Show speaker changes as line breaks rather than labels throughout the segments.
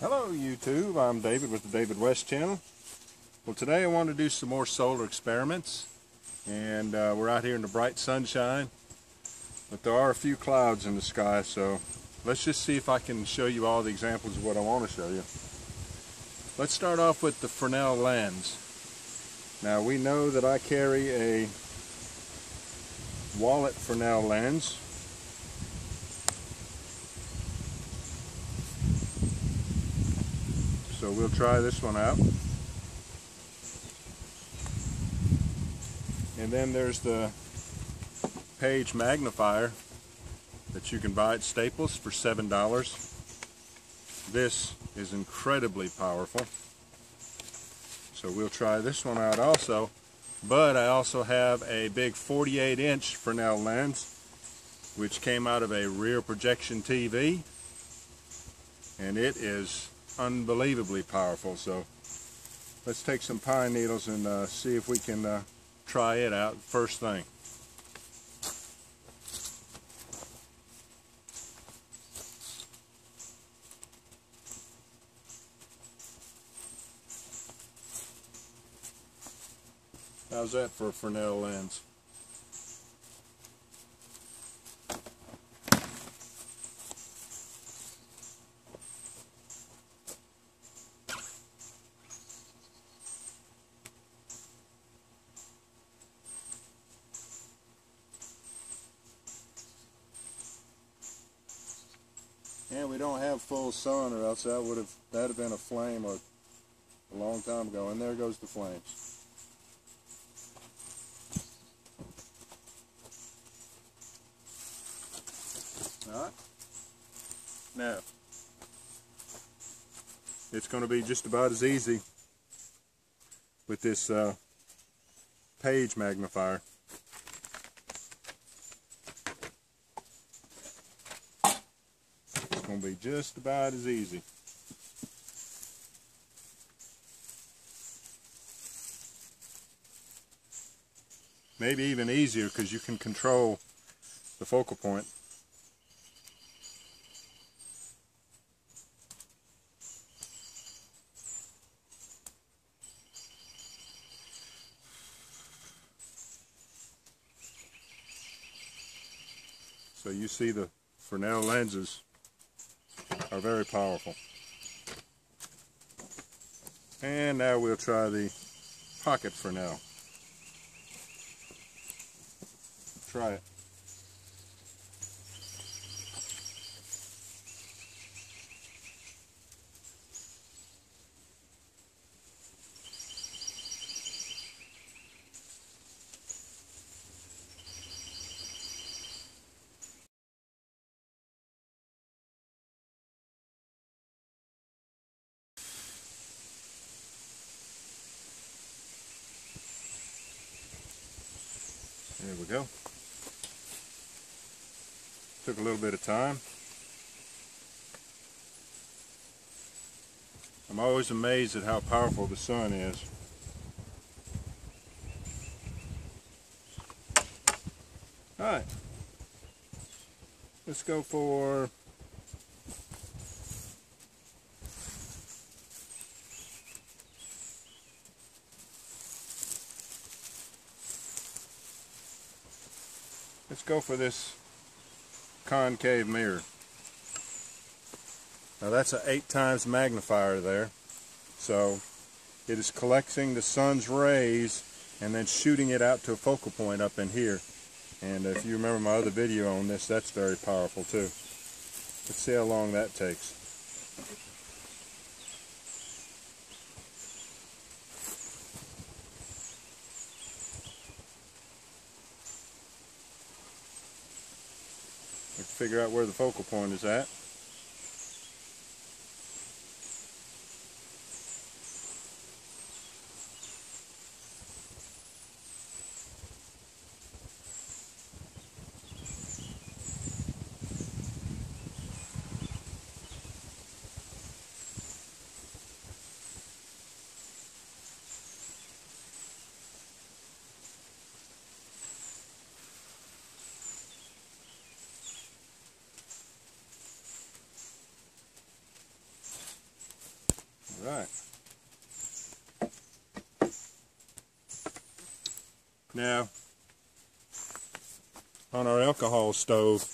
Hello YouTube, I'm David with the David West channel. Well today I want to do some more solar experiments and uh, we're out here in the bright sunshine but there are a few clouds in the sky so let's just see if I can show you all the examples of what I want to show you. Let's start off with the Fresnel lens. Now we know that I carry a Wallet Fresnel lens So we'll try this one out. And then there's the page magnifier that you can buy at Staples for $7. This is incredibly powerful. So we'll try this one out also. But I also have a big 48 inch Fresnel lens which came out of a rear projection TV and it is unbelievably powerful. So let's take some pine needles and uh, see if we can uh, try it out first thing. How's that for a Fresnel lens? And we don't have full sun or else that would have that have been a flame a, a long time ago. And there goes the flames. Alright. Now it's going to be just about as easy with this uh, page magnifier. Going to be just about as easy. Maybe even easier because you can control the focal point. So you see the Fresnel lenses are very powerful. And now we'll try the pocket Fresnel. Try it. Go. Took a little bit of time. I'm always amazed at how powerful the sun is. Alright. Let's go for Let's go for this concave mirror. Now that's an eight times magnifier there. So it is collecting the sun's rays and then shooting it out to a focal point up in here. And if you remember my other video on this, that's very powerful too. Let's see how long that takes. Figure out where the focal point is at. Right. Now, on our alcohol stove,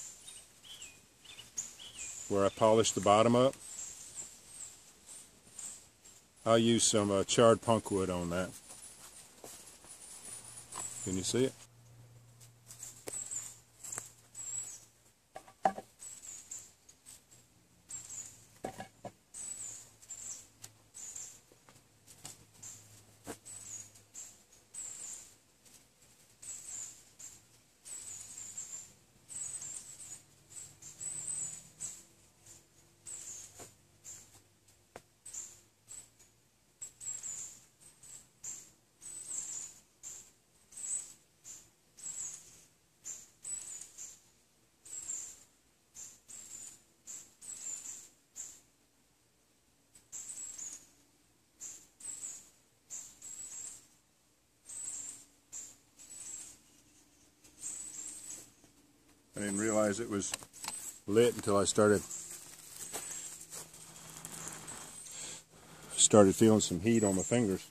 where I polished the bottom up, I'll use some uh, charred punk wood on that. Can you see it? I didn't realize it was lit until I started started feeling some heat on my fingers.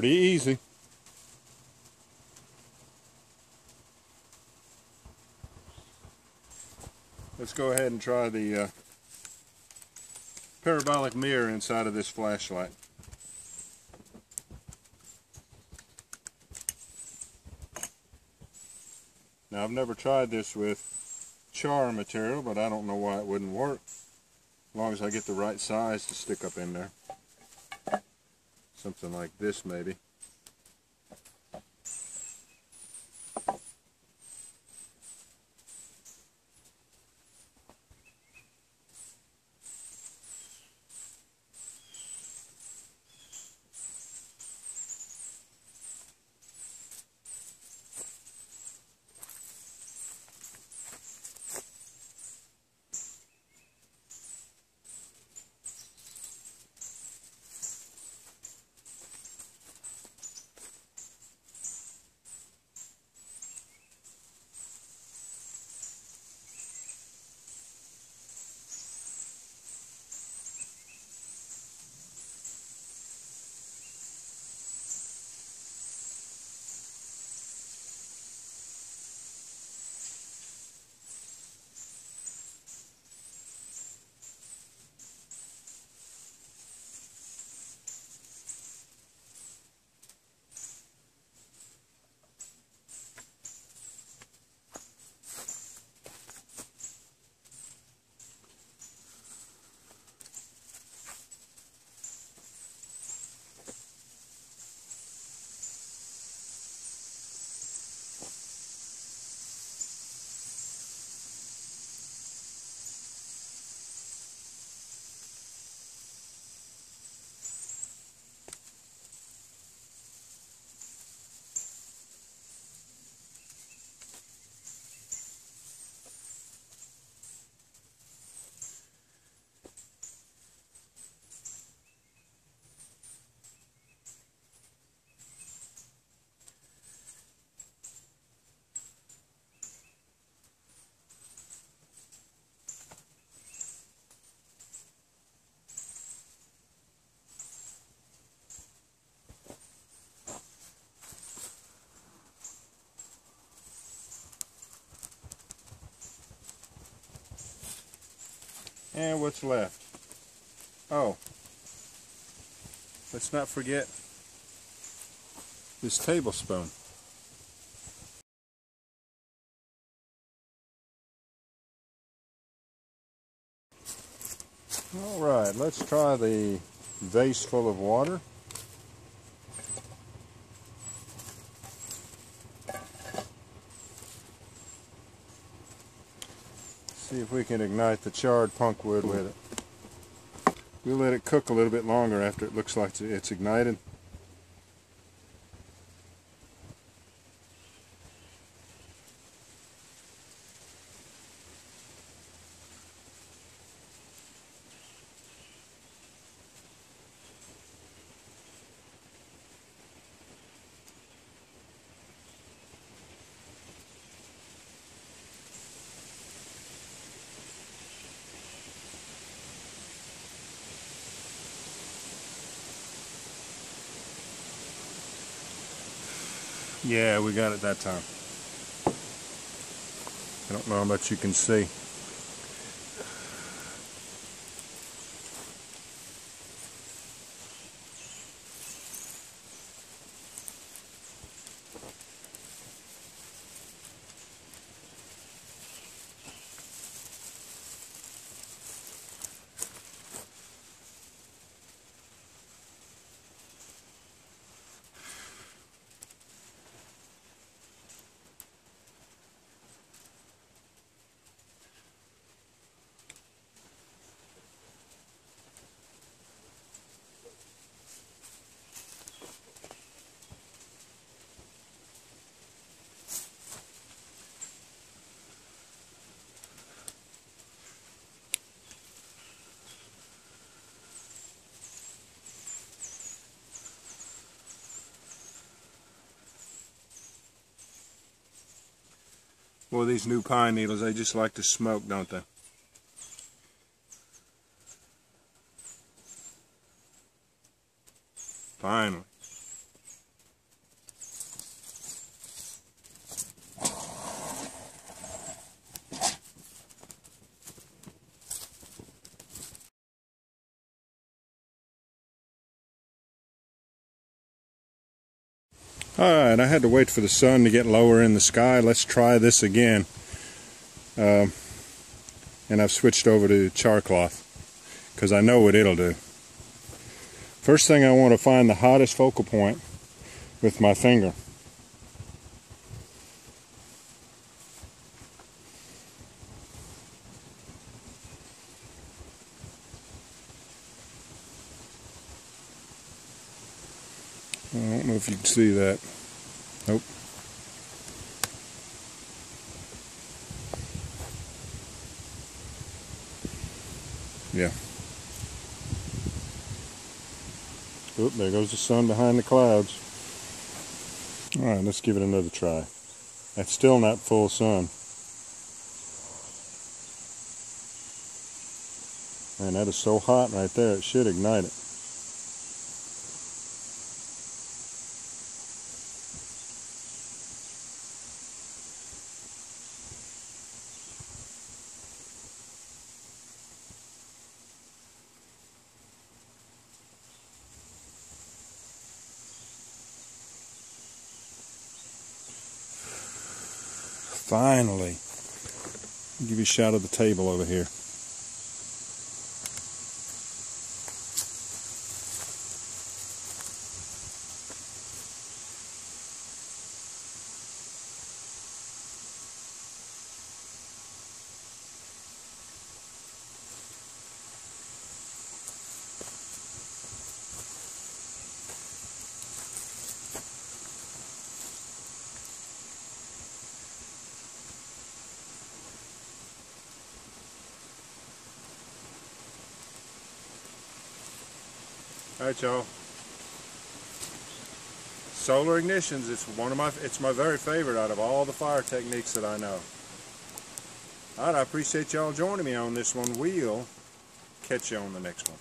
Pretty easy. Let's go ahead and try the uh, parabolic mirror inside of this flashlight. Now I've never tried this with char material, but I don't know why it wouldn't work. As long as I get the right size to stick up in there. Something like this maybe. And what's left? Oh, let's not forget this tablespoon. All right, let's try the vase full of water. See if we can ignite the charred punk wood with it. We'll let it cook a little bit longer after it looks like it's ignited. Yeah, we got it that time. I don't know how much you can see. Well, these new pine needles, they just like to smoke, don't they? Finally. Alright, I had to wait for the sun to get lower in the sky. Let's try this again. Um, and I've switched over to char cloth because I know what it'll do. First thing I want to find the hottest focal point with my finger. I don't know if you can see that. Nope. Yeah. Oop, there goes the sun behind the clouds. Alright, let's give it another try. That's still not full sun. Man, that is so hot right there, it should ignite it. Finally. I'll give you a shot of the table over here. All right, y'all. Solar ignitions, it's one of my, it's my very favorite out of all the fire techniques that I know. All right, I appreciate y'all joining me on this one. We'll catch you on the next one.